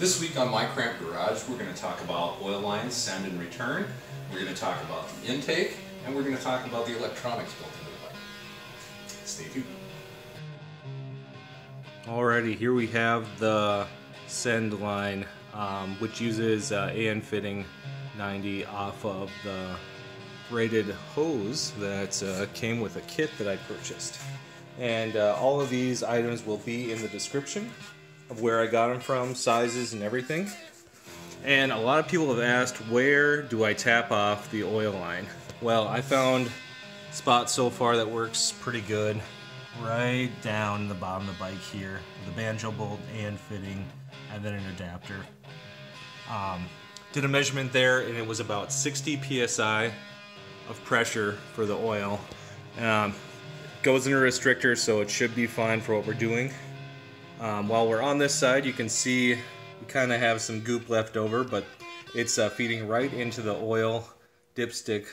This week on My Cramped Garage, we're going to talk about oil lines, send and return. We're going to talk about the intake, and we're going to talk about the electronics built into the bike. Stay tuned. Alrighty, here we have the send line, um, which uses uh, AN fitting 90 off of the braided hose that uh, came with a kit that I purchased. And uh, all of these items will be in the description of where I got them from, sizes and everything. And a lot of people have asked, where do I tap off the oil line? Well, I found spot so far that works pretty good. Right down the bottom of the bike here, the banjo bolt and fitting, and then an adapter. Um, did a measurement there, and it was about 60 psi of pressure for the oil. Um, goes in a restrictor, so it should be fine for what we're doing. Um, while we're on this side, you can see we kind of have some goop left over, but it's uh, feeding right into the oil dipstick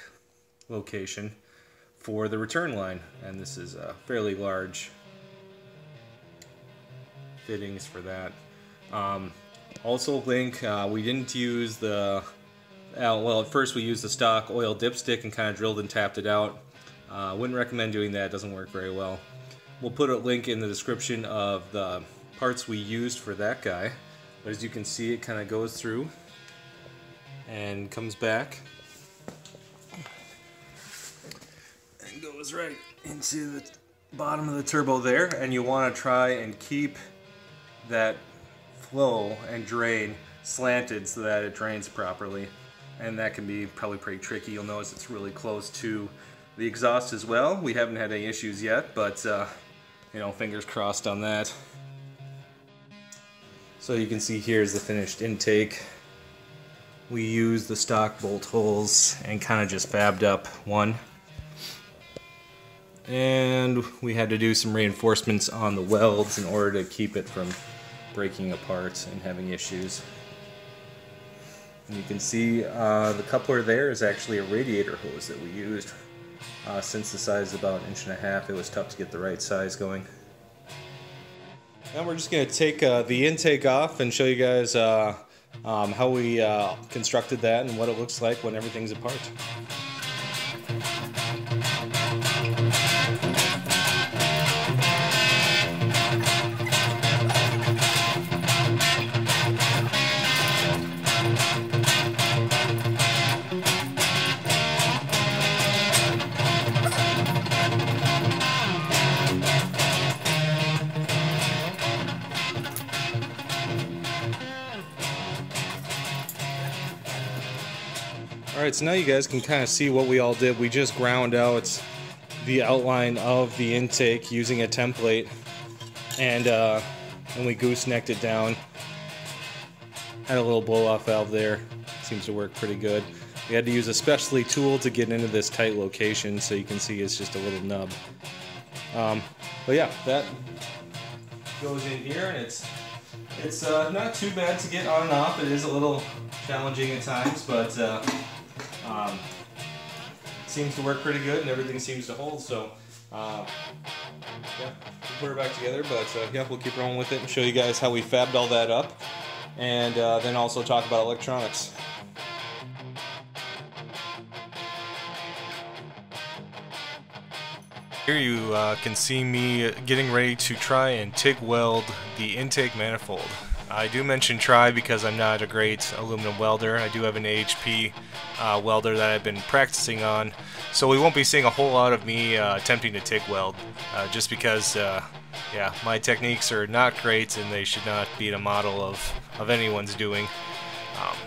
location for the return line. And this is a fairly large fittings for that. Um, also link, uh, we didn't use the, uh, well at first we used the stock oil dipstick and kind of drilled and tapped it out. Uh, wouldn't recommend doing that, it doesn't work very well. We'll put a link in the description of the parts we used for that guy. But as you can see, it kind of goes through and comes back and goes right into the bottom of the turbo there. And you want to try and keep that flow and drain slanted so that it drains properly. And that can be probably pretty tricky. You'll notice it's really close to the exhaust as well. We haven't had any issues yet, but uh, you know, fingers crossed on that. So you can see here's the finished intake. We used the stock bolt holes and kind of just fabbed up one. And we had to do some reinforcements on the welds in order to keep it from breaking apart and having issues. And you can see uh, the coupler there is actually a radiator hose that we used. Uh, since the size is about an inch and a half, it was tough to get the right size going. Now we're just going to take uh, the intake off and show you guys uh, um, how we uh, constructed that and what it looks like when everything's apart. Alright, so now you guys can kind of see what we all did. We just ground out the outline of the intake using a template and uh, and we goosenecked it down. Had a little blow off valve there. Seems to work pretty good. We had to use a specialty tool to get into this tight location so you can see it's just a little nub. Um, but yeah, that goes in here and it's it's uh, not too bad to get on and off. It is a little challenging at times, but uh, um, seems to work pretty good and everything seems to hold. So uh, yeah, we'll put it back together. But uh, yeah, we'll keep rolling with it and show you guys how we fabbed all that up, and uh, then also talk about electronics. Here you uh, can see me getting ready to try and TIG weld the intake manifold. I do mention try because I'm not a great aluminum welder. I do have an AHP uh, welder that I've been practicing on, so we won't be seeing a whole lot of me uh, attempting to TIG weld, uh, just because, uh, yeah, my techniques are not great and they should not be a model of, of anyone's doing. Um,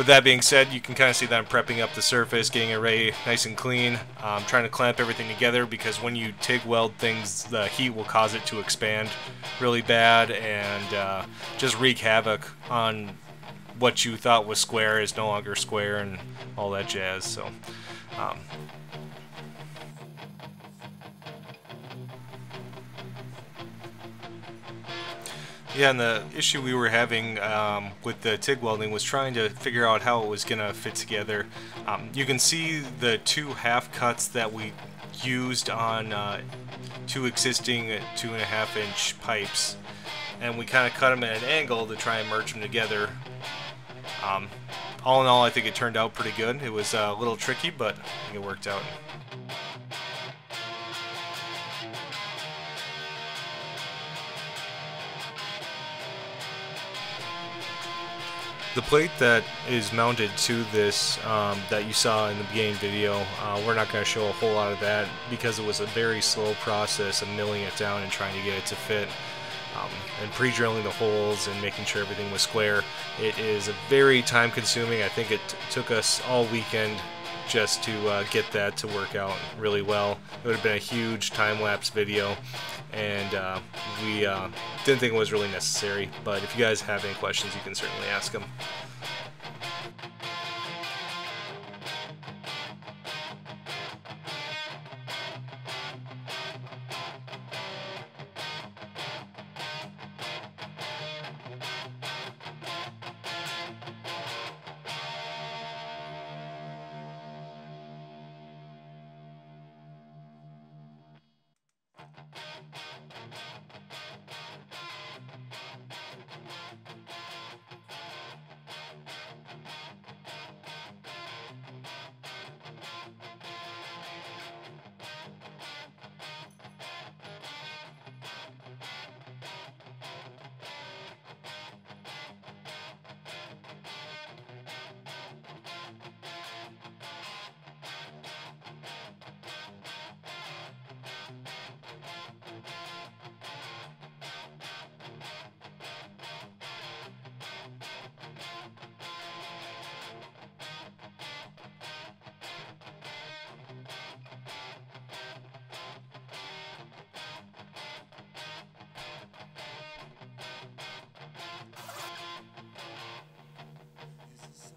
with that being said, you can kind of see that I'm prepping up the surface, getting it ready nice and clean. I'm trying to clamp everything together because when you TIG weld things, the heat will cause it to expand really bad and uh, just wreak havoc on what you thought was square is no longer square and all that jazz. So, um, Yeah, and the issue we were having um, with the TIG welding was trying to figure out how it was going to fit together. Um, you can see the two half cuts that we used on uh, two existing two and a half inch pipes. and we kind of cut them at an angle to try and merge them together. Um, all in all, I think it turned out pretty good. It was uh, a little tricky, but it worked out. The plate that is mounted to this um, that you saw in the beginning video, uh, we're not going to show a whole lot of that because it was a very slow process of milling it down and trying to get it to fit. Um, and pre-drilling the holes and making sure everything was square. It is a very time consuming. I think it took us all weekend just to uh, get that to work out really well. It would have been a huge time-lapse video and uh, we uh, didn't think it was really necessary. But if you guys have any questions, you can certainly ask them.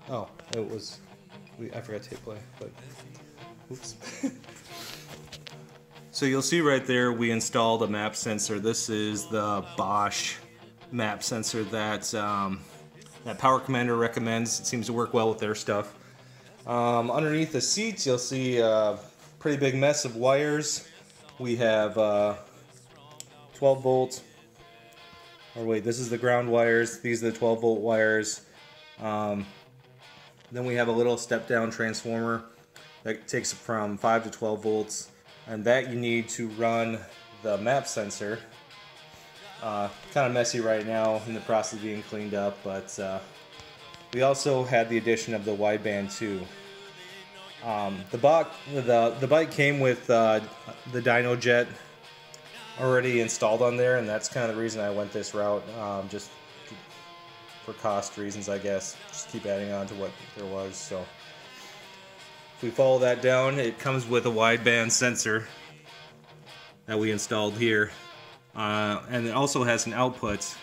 Oh, it was. We, I forgot to hit play, but. Oops. so you'll see right there we installed a map sensor. This is the Bosch map sensor that um, that Power Commander recommends. It seems to work well with their stuff. Um, underneath the seats, you'll see a pretty big mess of wires. We have uh, 12 volts. Or wait, this is the ground wires. These are the 12 volt wires. Um, then we have a little step down transformer that takes from 5 to 12 volts and that you need to run the map sensor. Uh, kind of messy right now in the process of being cleaned up but uh, we also had the addition of the wideband too. Um, the, bike, the, the bike came with uh, the DynoJet already installed on there and that's kind of the reason I went this route um, just for cost reasons, I guess. Just keep adding on to what there was. So if we follow that down, it comes with a wideband sensor that we installed here. Uh, and it also has an output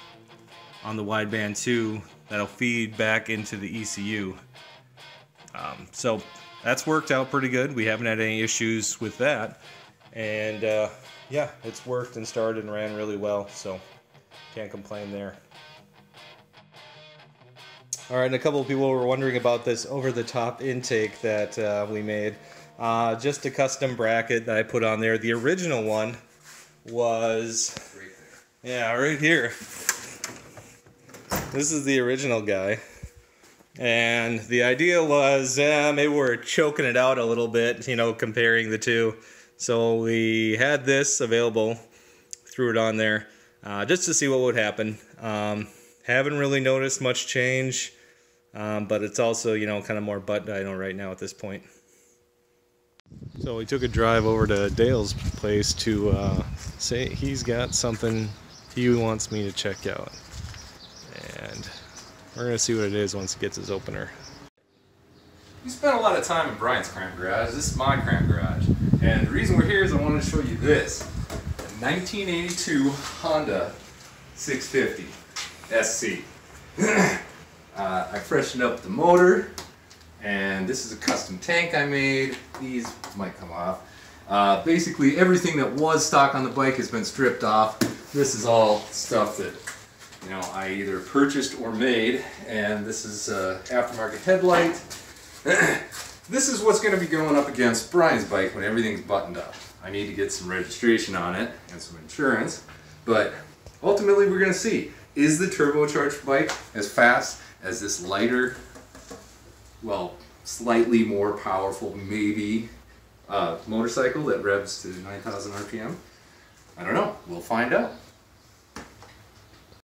on the wideband too that'll feed back into the ECU. Um, so that's worked out pretty good. We haven't had any issues with that. And uh, yeah, it's worked and started and ran really well. So can't complain there. All right, and a couple of people were wondering about this over-the-top intake that uh, we made. Uh, just a custom bracket that I put on there. The original one was, right yeah, right here. This is the original guy. And the idea was uh, maybe we're choking it out a little bit, you know, comparing the two. So we had this available, threw it on there, uh, just to see what would happen. Um, haven't really noticed much change. Um, but it's also, you know, kind of more butt dyno right now at this point. So we took a drive over to Dale's place to uh, say he's got something he wants me to check out. And we're going to see what it is once he gets his opener. We spent a lot of time in Brian's cram garage. This is my cram garage. And the reason we're here is I wanted to show you this. A 1982 Honda 650 SC. Uh, I freshened up the motor, and this is a custom tank I made. These might come off. Uh, basically, everything that was stock on the bike has been stripped off. This is all stuff that you know I either purchased or made, and this is uh, aftermarket headlight. this is what's going to be going up against Brian's bike when everything's buttoned up. I need to get some registration on it and some insurance, but ultimately we're going to see is the turbocharged bike as fast as this lighter, well, slightly more powerful, maybe, uh, motorcycle that revs to 9,000 RPM? I don't know. We'll find out.